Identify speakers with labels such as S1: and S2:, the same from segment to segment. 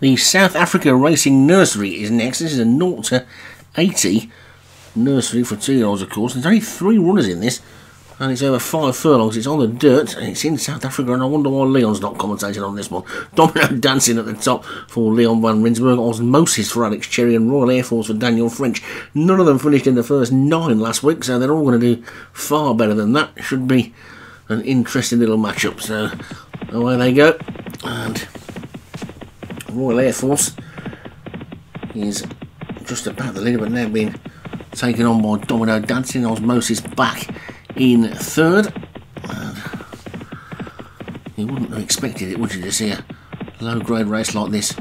S1: The South Africa Racing Nursery is next. This is a 0 to 80 nursery for two year olds, of course. There's only three runners in this, and it's over five furlongs. It's on the dirt, and it's in South Africa, and I wonder why Leon's not commentating on this one. Domino dancing at the top for Leon van Rensburg, Osmosis for Alex Cherry, and Royal Air Force for Daniel French. None of them finished in the first nine last week, so they're all going to do far better than that. Should be an interesting little matchup. So away they go, and. Royal Air Force is just about the leader, but now being taken on by Domino Dancing. Osmosis back in third. And you wouldn't have expected it, would you, to see a low grade race like this?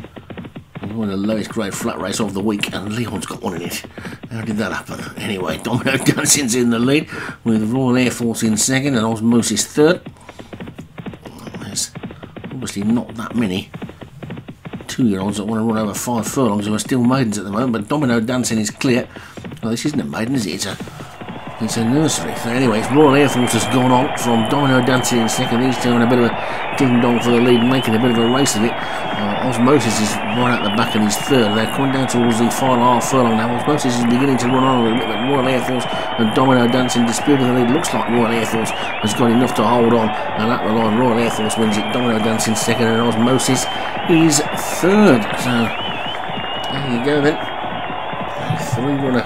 S1: One of the lowest grade flat race of the week, and Leon's got one in it. How did that happen? Anyway, Domino Dancing's in the lead, with Royal Air Force in second and Osmosis third. There's obviously not that many two-year-olds that want to run over five furlongs who are still maidens at the moment, but Domino Dancing is clear. Well, this isn't a maiden, is it? It's a, it's a nursery. So anyway, it's Royal Air Force has gone on from Domino Dancing in second. Two on a bit of a ding-dong for the lead, making a bit of a race of it. Uh, Osmosis is right at the back and he's third. They're coming down towards the final half furlong now. Osmosis is beginning to run on a little bit, but Royal Air Force and Domino Dancing disputing the lead. Looks like Royal Air Force has got enough to hold on, and at the line, Royal Air Force wins it. Domino Dancing second, and Osmosis is third. So there you go then. Three runner,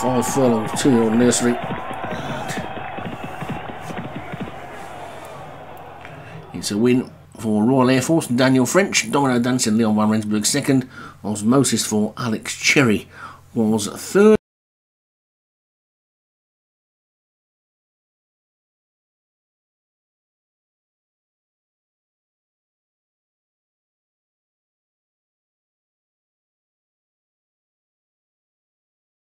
S1: five furlongs, two year old nursery. It's a win for Royal Air Force, Daniel French, Domino Dancing, Leon Van Rensburg second, Osmosis for Alex Cherry was third.